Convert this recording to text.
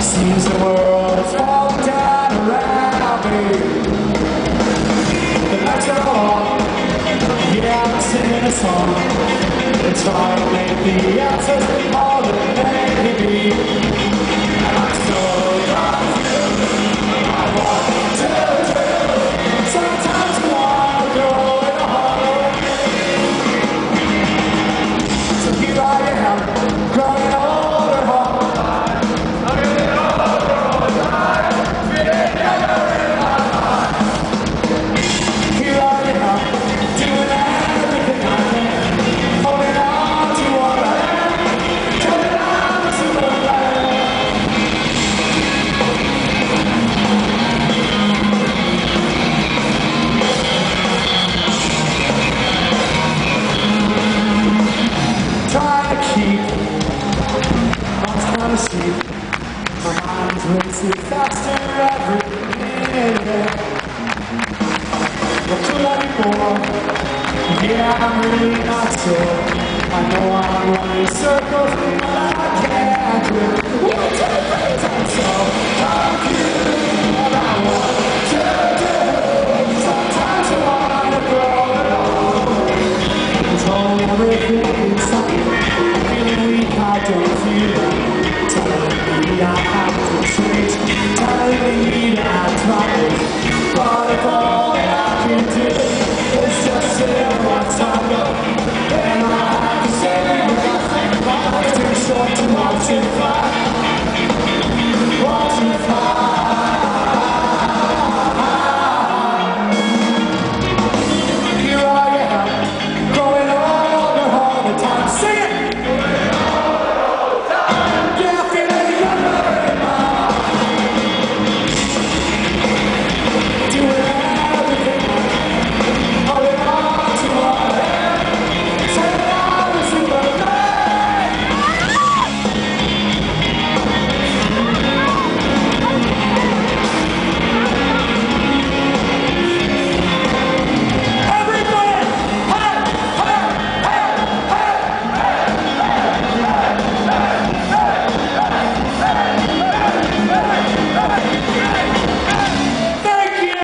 Seems the world's falling down around me. The lights are on. Yeah, I'm singing a song. It's hard to make the answers. speed. My mind's racing faster every minute. What could I be? Yeah, I'm really not sure. I know I'm running circles, but I can't win. One, two, three, time, so fuck you. What I want to do. Sometimes I wanna alone. Everything inside. Feeling weak, I don't feel. Sweet, tell me that's right.